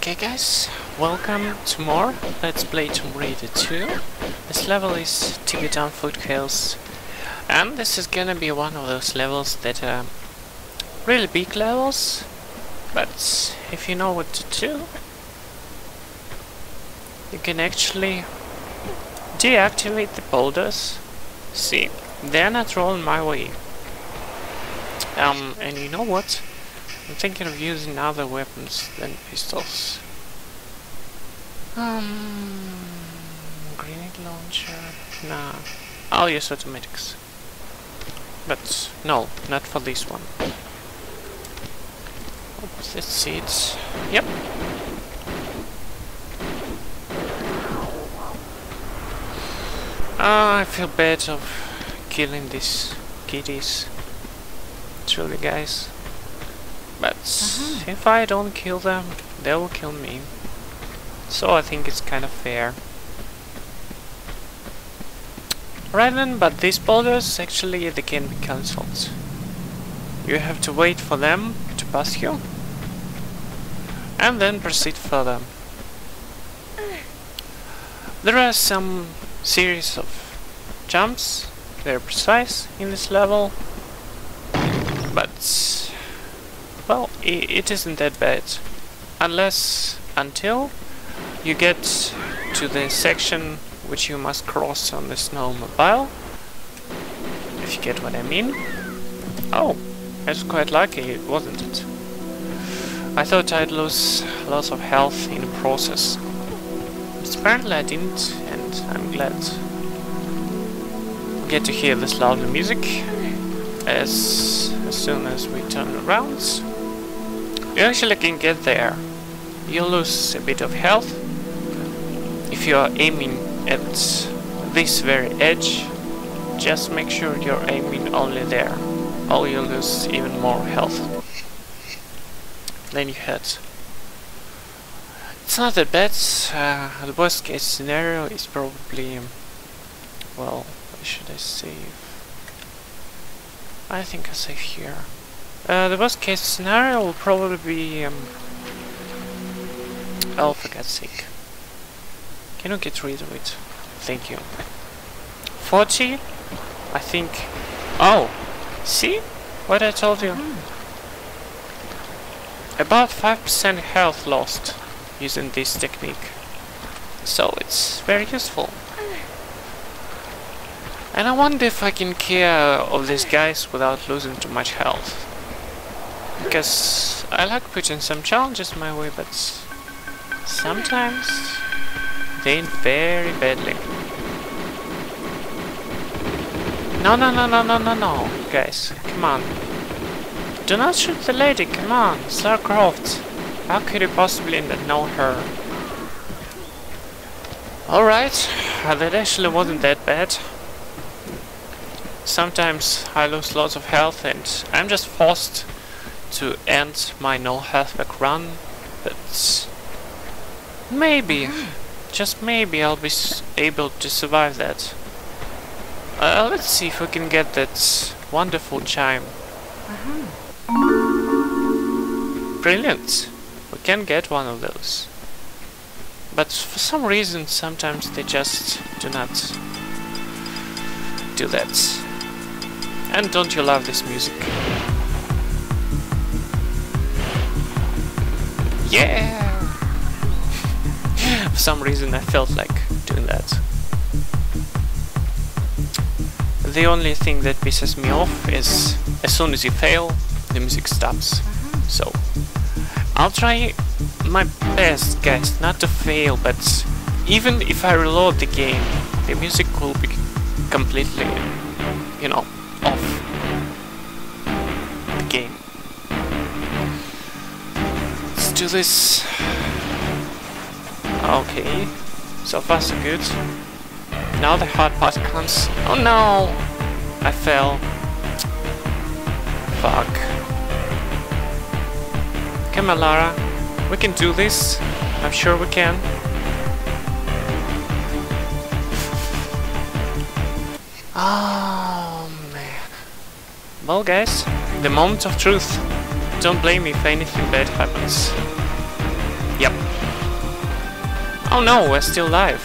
Okay guys, welcome to more Let's Play Tomb Raider 2. This level is Tibetan Foothills and this is gonna be one of those levels that are really big levels but if you know what to do you can actually deactivate the boulders. See, they're not rolling my way. Um, and you know what? I'm thinking of using other weapons than pistols. Um, grenade launcher. Nah, I'll use automatics. But no, not for this one. Oops, let's see it. Yep. Ah, I feel bad of killing these kitties. Truly, guys. But Uh-huh. if I don't kill them, they will kill me. So I think it's kind of fair. Right then, but these boulders actually they can be cancelled. You have to wait for them to pass you. And then proceed further. There are some series of jumps, they're precise in this level. But well, it isn't that bad. Unless, until you get to the section which you must cross on the snowmobile. If you get what I mean. Oh, that's quite lucky, wasn't it? I thought I'd lose lots of health in the process. But apparently I didn't, and I'm glad. Get to hear this lovely music as, as soon as we turn around. You actually can get there. You lose a bit of health if you are aiming at this very edge. Just make sure you're aiming only there, or you lose even more health than you had. It's not that bad. Uh, the worst case scenario is probably, well, should I save? I think I save here. Uh, the worst case scenario will probably be, um, oh, for God's. Can you get rid of it? Thank you. 40? I think... Oh! See? What I told you? About 5% health lost using this technique. So it's very useful. And I wonder if I can care of these guys without losing too much health. Because I like putting some challenges my way, but sometimes they end very badly. No, no, no, no, no, no, no, guys, come on. Do not shoot the lady, come on, Lara Croft. How could you possibly not know her? Alright, uh, that actually wasn't that bad. Sometimes I lose lots of health and I'm just forced to end my no health back run, but maybe, just maybe I'll be able to survive that. Uh, let's see if we can get that wonderful chime. Brilliant! We can get one of those. But for some reason, sometimes they just do not do that. And don't you love this music? Yeah! for some reason, I felt like doing that. The only thing that pisses me off is as soon as you fail, the music stops. Uh-huh. So, I'll try my best, guys, not to fail, but even if I reload the game, the music will be completely, you know, off do this. Okay, so far so good. Now the hard part comes. Oh no! I fell. Fuck. Come on, Lara. We can do this. I'm sure we can. Oh man. Well, guys, the moment of truth. Don't blame me if anything bad happens. Yep. Oh no, we're still alive.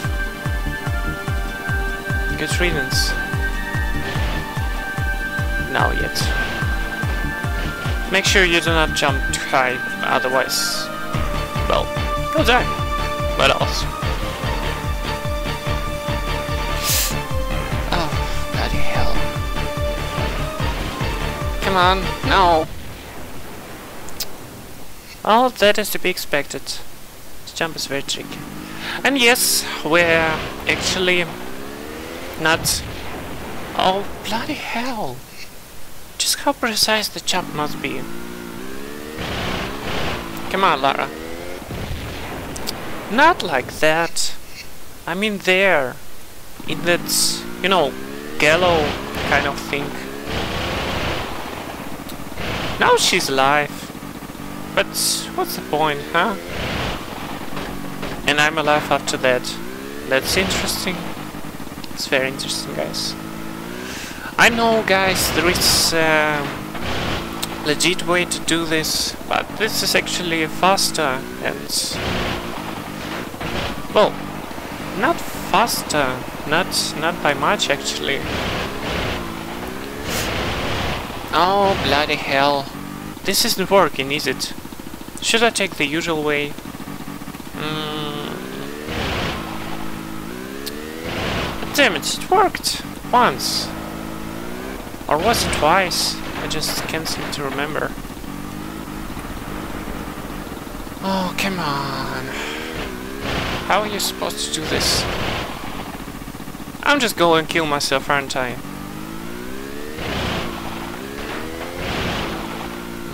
Good riddance. Now yet. Make sure you do not jump too high, otherwise, well, you'll die. What else? Oh, bloody hell. Come on, no. Oh, that is to be expected. This jump is very tricky. And yes, we're actually not... Oh, bloody hell. Just how precise the jump must be. Come on, Lara. Not like that. I mean there. In that, you know, gallow kind of thing. Now she's alive. But what's the point, huh? And I'm alive after that. That's interesting. It's very interesting, guys. I know, guys, there is a legit way to do this, but this is actually faster and... Well, not faster, not, not by much actually. Oh, bloody hell. This isn't working, is it? Should I take the usual way? Mm. Damn it, it worked! Once. Or was it twice? I just can't seem to remember. Oh, come on. How are you supposed to do this? I'm just going to kill myself, aren't I?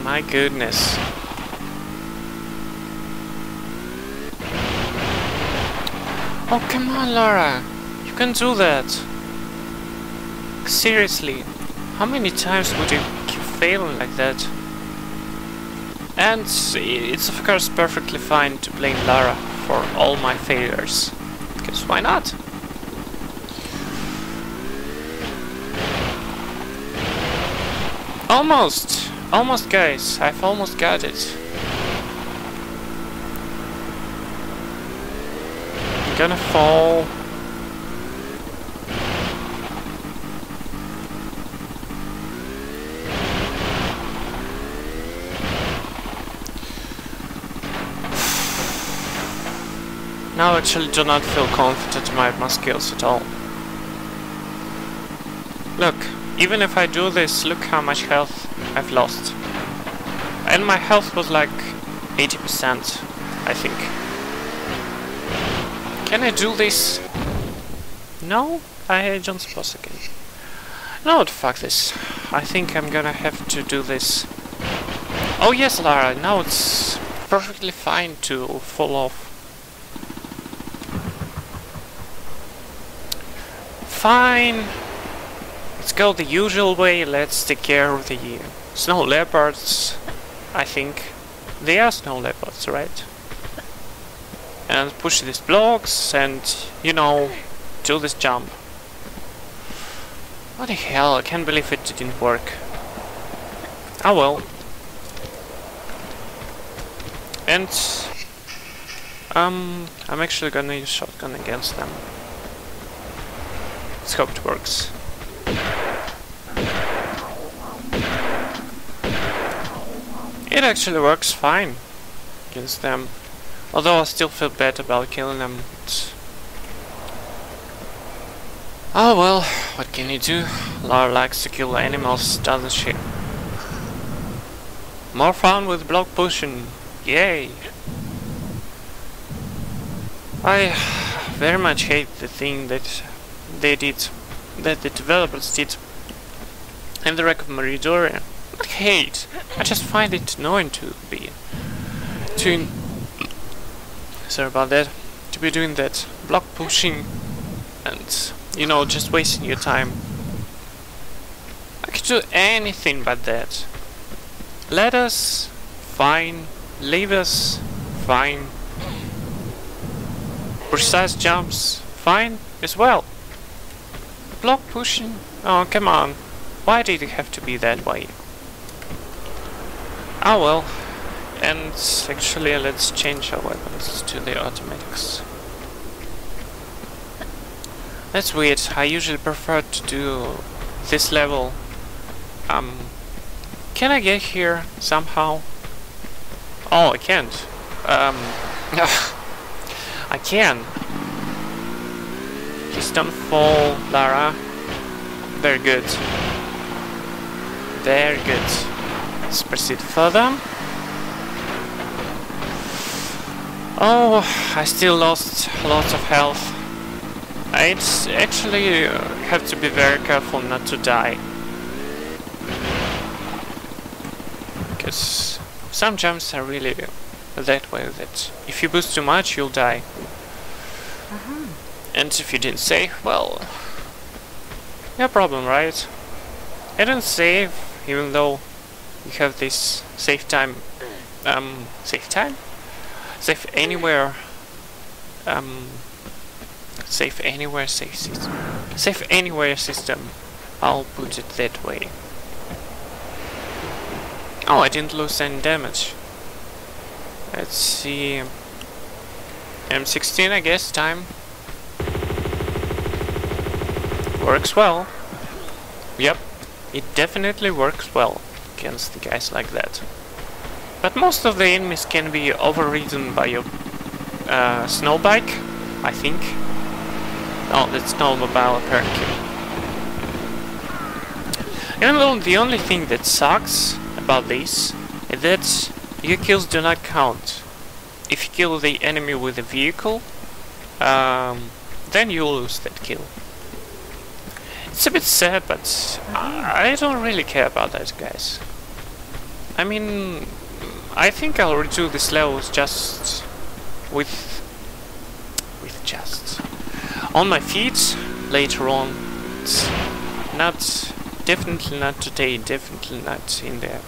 My goodness. Oh, come on, Lara. You can do that. Seriously. How many times would you keep failing like that? And it's of course perfectly fine to blame Lara for all my failures. Because why not? Almost! Almost guys, I've almost got it. I'm gonna fall. Now I actually do not feel confident about my skills at all. Look, even if I do this, look how much health I've lost. And my health was like 80%, I think. Can I do this? No? I don't suppose I can. No, fuck this. I think I'm gonna have to do this. Oh yes, Lara, now it's perfectly fine to fall off. Fine. Let's go the usual way, let's take care of the snow leopards, I think. They are snow leopards, right? And push these blocks and, you know, do this jump. What the hell, I can't believe it didn't work. Oh well. And, um, I'm actually gonna use shotgun against them. Let's hope it works. It actually works fine against them. Although I still feel bad about killing them. Oh well, what can you do? Lara likes to kill animals, doesn't she? More fun with block pushing. Yay! I very much hate the thing that they did, that the developers did in the wreck of Maria Doria. Not hate, I just find it annoying to be to sorry about that to be doing that block pushing and you know just wasting your time. I could do anything but that. Let us fine, leave us fine. Precise jumps, fine as well. Block pushing? Oh, come on. Why did it have to be that way? Ah well. And actually let's change our weapons to the automatics. That's weird. I usually prefer to do this level. Um, can I get here somehow? Oh, I can't. Um, I can. Please don't fall, Lara. Very good. Very good. Let's proceed further. Oh, I still lost lots of health. I'd actually uh, have to be very careful not to die. Because some jumps are really that way that if you boost too much you'll die. Uh -huh. And if you didn't save, well, no problem, right? I don't save, even though you have this save time, um, save time? Save anywhere, um, save anywhere save system. Save anywhere system, I'll put it that way. Oh, I didn't lose any damage. Let's see. M16, I guess, time. Works well. Yep, it definitely works well against the guys like that. But most of the enemies can be overridden by your uh, snow bike, I think. Oh, that's snowmobile apparently. Even though the only thing that sucks about this is that your kills do not count. If you kill the enemy with a vehicle, um, then you lose that kill. It's a bit sad, but I don't really care about that, guys. I mean, I think I'll redo this levels just with with just on my feet later on. It's not definitely not today, definitely not in the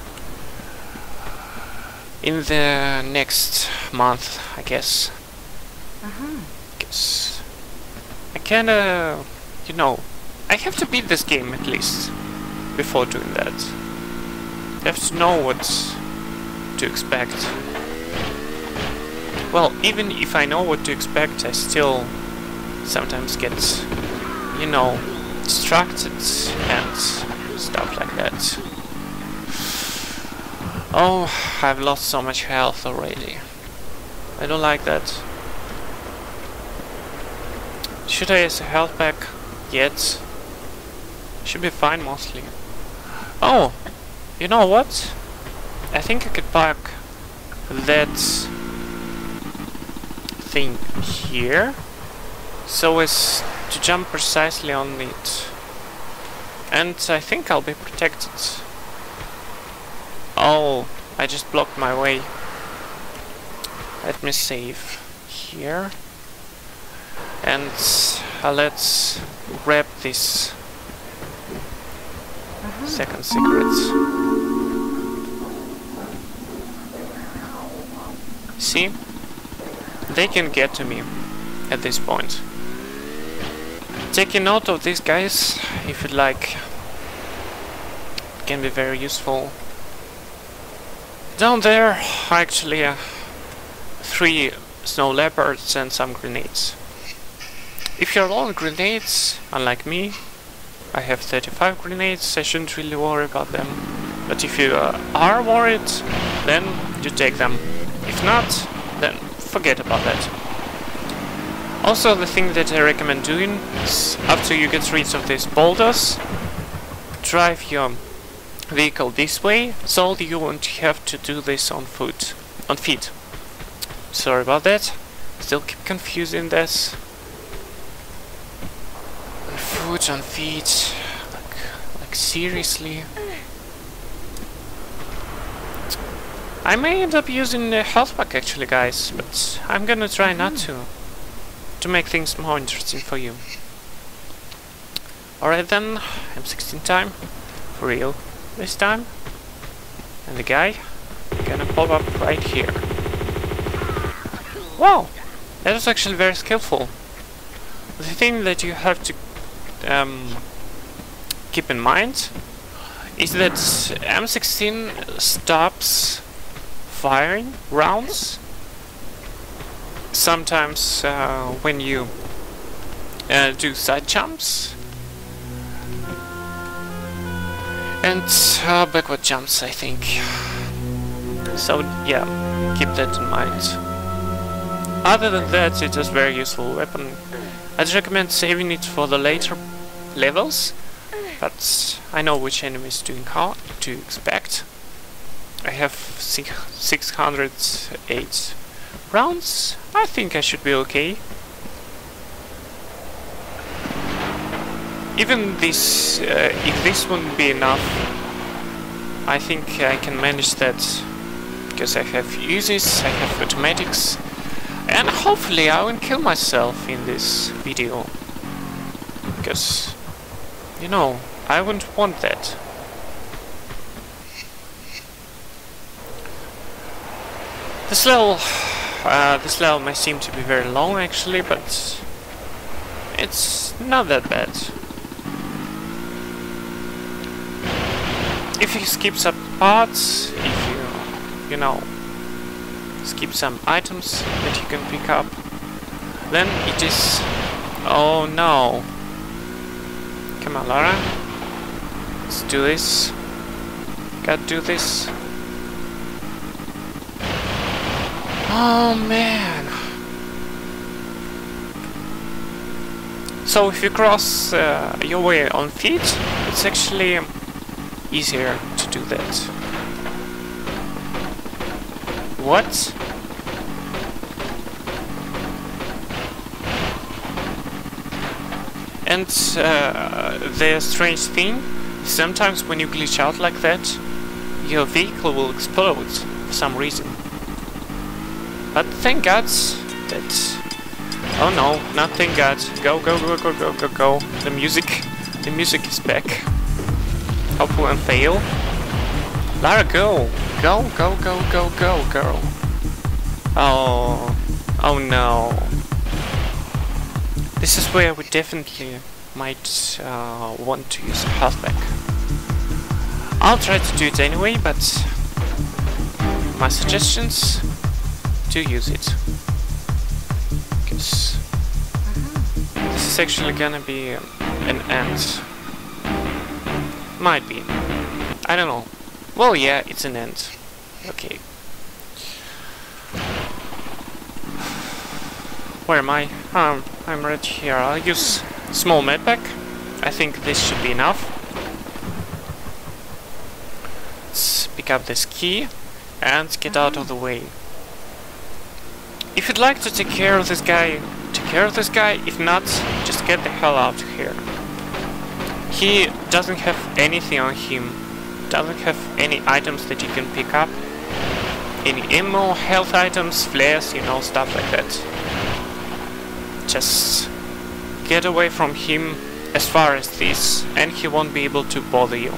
in the next month, I guess. Uh -huh. Guess I kinda, you know, I have to beat this game at least before doing that. I have to know what to expect. Well, even if I know what to expect, I still sometimes get, you know, distracted and stuff like that. Oh, I've lost so much health already. I don't like that. Should I use a health pack yet? Should be fine mostly. Oh, you know what? I think I could park that thing here so as to jump precisely on it. And I think I'll be protected. Oh, I just blocked my way. Let me save here. And uh, let's grab this uh-huh. second secret. See? They can get to me at this point. Taking note of these guys, if you'd like, can be very useful. Down there, actually, uh, three snow leopards and some grenades. If you're low on grenades, unlike me, I have 35 grenades, I shouldn't really worry about them. But if you uh, are worried, then you take them. If not, then forget about that. Also, the thing that I recommend doing is, after you get rid of these boulders, drive your vehicle this way, so you won't have to do this on foot, on feet. Sorry about that, still keep confusing this. On foot, on feet, like, like seriously. I may end up using the health pack actually guys, but I'm gonna try not to. To make things more interesting for you. Alright then, M16 time. For real this time. And the guy gonna pop up right here. Wow! That was actually very skillful. The thing that you have to um, keep in mind is that M16 stops firing rounds. Sometimes uh, when you uh, do side jumps. And uh, backward jumps I think. So yeah keep that in mind. Other than that it's just very useful weapon. I'd recommend saving it for the later levels but I know which enemies to, to expect I have 608 rounds I think I should be okay Even this, uh, if this wouldn't be enough, I think I can manage that because I have Uzis, I have automatics, and hopefully I won't kill myself in this video. Because, you know, I wouldn't want that. This level, uh, this level may seem to be very long actually, but it's not that bad. if you skip some parts, if you, you know, skip some items that you can pick up, then it is... Oh no! Come on, Lara. Let's do this. Gotta do this. Oh man! So if you cross uh, your way on feet, it's actually easier to do that. What? And uh, the strange thing, sometimes when you glitch out like that, your vehicle will explode for some reason. But thank God that... Oh no, not thank God. Go, go, go, go, go, go, go. The music, the music is back. Hope won't fail. Lara, go! Go, go, go, go, go, girl. Oh, oh no. This is where we definitely might uh, want to use a halfback. I'll try to do it anyway, but my suggestions, to use it. Because this is actually gonna be an end might be. I don't know. Well, yeah, it's an end. Okay. Where am I? Um, I'm right here. I'll use small medpack. I think this should be enough. Let's pick up this key and get out of the way. If you'd like to take care of this guy, take care of this guy. If not, just get the hell out of here. He doesn't have anything on him, doesn't have any items that you can pick up, any ammo, health items, flares, you know, stuff like that. Just get away from him as far as this, and he won't be able to bother you.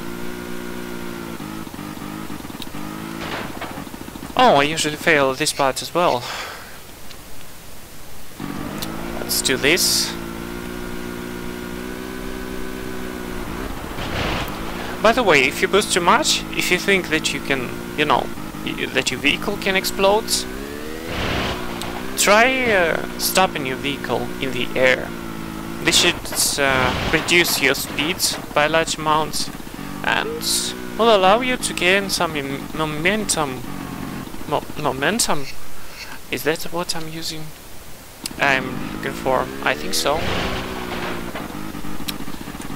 Oh, I usually fail this part as well. Let's do this. By the way, if you boost too much, if you think that you can, you know, that your vehicle can explode, try uh, stopping your vehicle in the air. This should uh, reduce your speed by large amount and will allow you to gain some momentum. Mo momentum? Is that what I'm using? I'm looking for. I think so.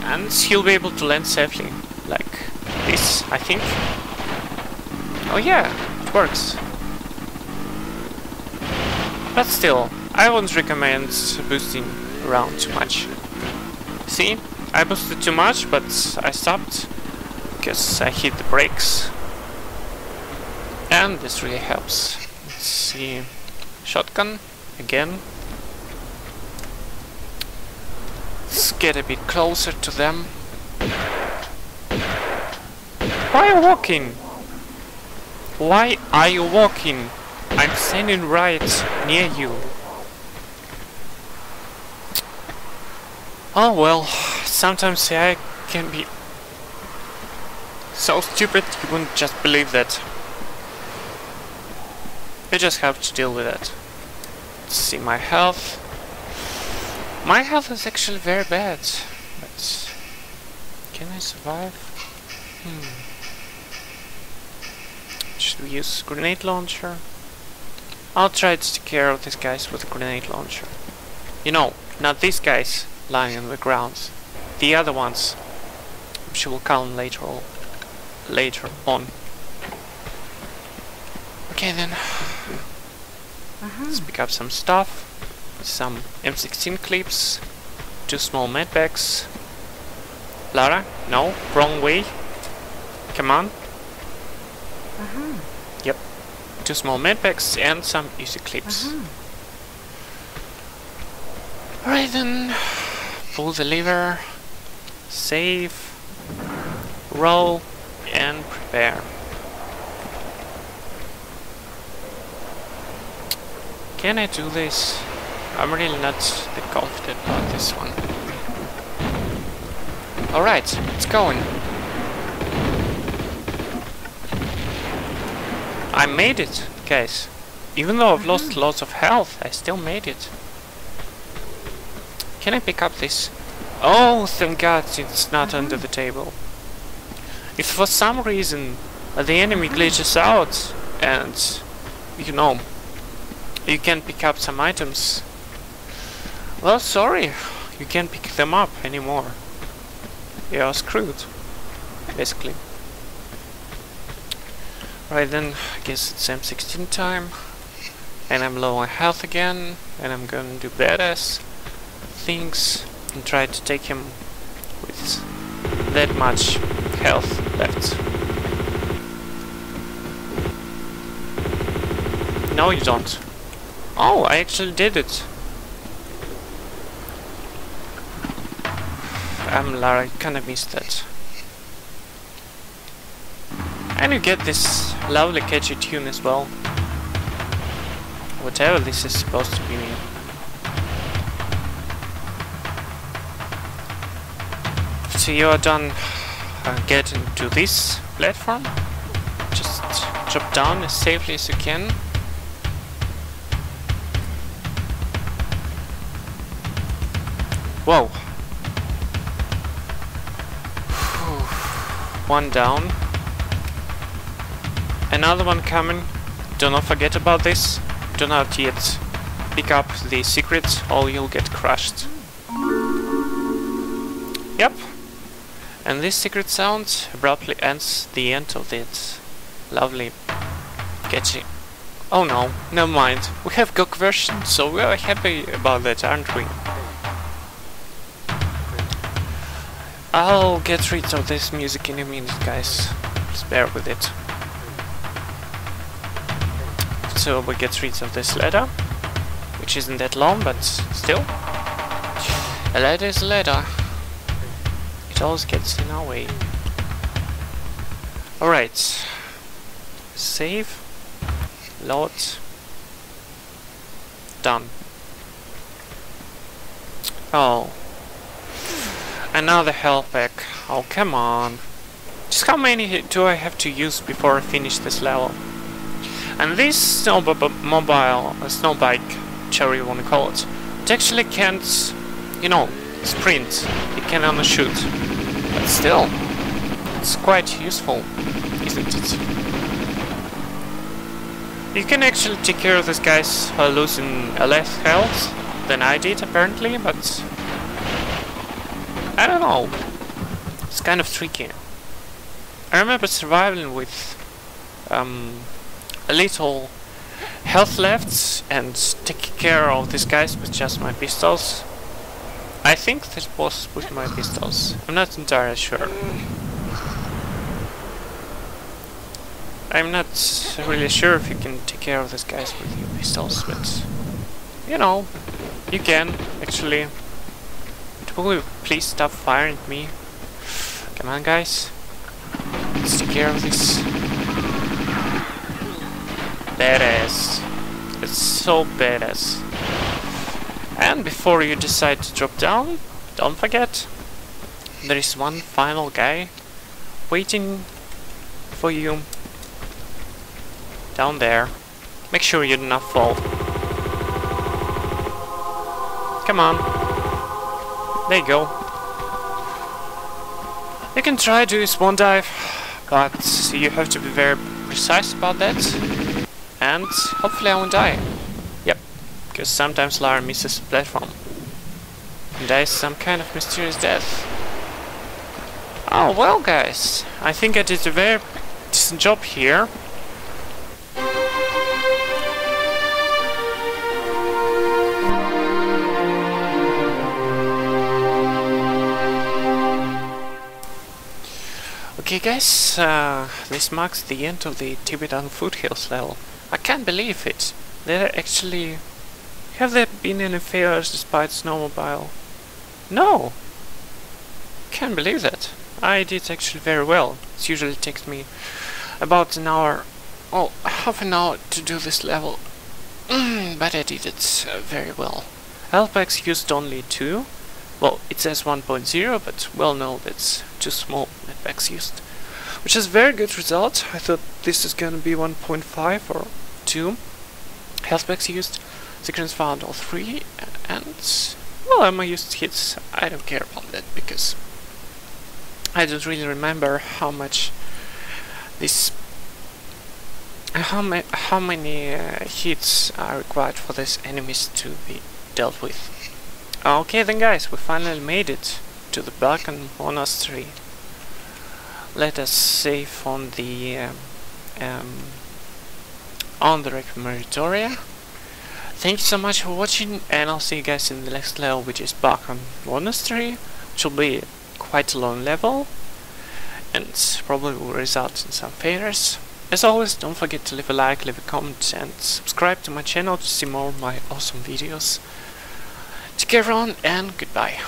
And he'll be able to land safely like this, I think. Oh yeah, it works. But still, I wouldn't recommend boosting around too much. See, I boosted too much, but I stopped because I hit the brakes. And this really helps. Let's see, shotgun again. Let's get a bit closer to them. Why are you walking? Why are you walking? I'm standing right near you. Oh well, sometimes I can be so stupid you wouldn't just believe that. You just have to deal with it. Let's see my health. My health is actually very bad, but can I survive? Hmm. Should we use grenade launcher? I'll try to take care of these guys with a grenade launcher. You know, not these guys lying on the ground. The other ones. Which will come later on. Later on. Okay then. Uh-huh. Let's pick up some stuff. Some M16 clips. Two small medbags. Lara? No? Wrong way? Come on. Uh-huh. Yep. Two small medpacks and some Uzi clips. Uh-huh. Alright then. Pull the lever. Save. Roll. And prepare. Can I do this? I'm really not that confident about this one. Alright, it's going. I made it, guys. Even though I've lost mm-hmm. lots of health, I still made it. Can I pick up this? Oh, thank god it's not mm-hmm. under the table. If for some reason the enemy glitches out and, you know, you can pick up some items, well, sorry, you can't pick them up anymore. You're screwed, basically. Right then, I guess it's M16 time. And I'm low on health again, and I'm gonna do badass things and try to take him with that much health left. No, you don't. Oh, I actually did it. I'm Lara, I kinda missed that. And you get this lovely catchy tune as well. Whatever this is supposed to be. So you are done uh, getting to this platform. Just drop down as safely as you can. Whoa. One down. Another one coming. Do not forget about this. Do not yet pick up the secrets or you'll get crushed. Yep. And this secret sound abruptly ends the end of it. lovely catchy. Oh no, never mind. We have GOG version, so we are happy about that, aren't we? I'll get rid of this music in a minute, guys. Just bear with it. So we get rid of this ladder, which isn't that long, but still. A ladder is a ladder. It always gets in our way. Alright. Save. Load. Done. Oh. Another health pack. Oh, come on. Just how many do I have to use before I finish this level? And this snow mobile, uh, you want to call it, it actually can't, you know, sprint. It can only shoot. But still, it's quite useful, isn't it? You can actually take care of these guys who losing less health than I did, apparently, but I don't know. It's kind of tricky. I remember surviving with um, a little health left and taking care of these guys with just my pistols. I think that was with my pistols. I'm not entirely sure. I'm not really sure if you can take care of these guys with your pistols, but you know, you can actually. Will you please stop firing at me? Come on, guys. Let's take care of this. Badass. It's so badass. And before you decide to drop down, don't forget, there is one final guy waiting for you down there. Make sure you do not fall. Come on. There you go. You can try to swan dive, but you have to be very precise about that. And hopefully I won't die. Yep, because sometimes Lara misses the platform. And dies some kind of mysterious death. Oh well guys, I think I did a very decent job here. Okay guys, uh, this marks the end of the Tibetan foothills level. I can't believe it. There actually... Have there been any failures despite snowmobile? No! Can't believe that. I did actually very well. It usually takes me about an hour, oh, half an hour to do this level. but I did it uh, very well. Packs used only two. Well, it says 1.0, but well know that's too small net packs used. Which is very good result. I thought this is gonna be 1.5 or 2. Health packs used. Sequence found all three. And, well, I used hits. I don't care about that because I don't really remember how much this how, ma how many uh, hits are required for these enemies to be dealt with. Okay then guys, we finally made it to the Barkhang Monastery. Let us save on the um, um, on the Maria Doria. Thank you so much for watching and I'll see you guys in the next level which is Barkhang Monastery, which will be quite a long level and probably will result in some failures. As always, don't forget to leave a like, leave a comment and subscribe to my channel to see more of my awesome videos. Everyone and goodbye.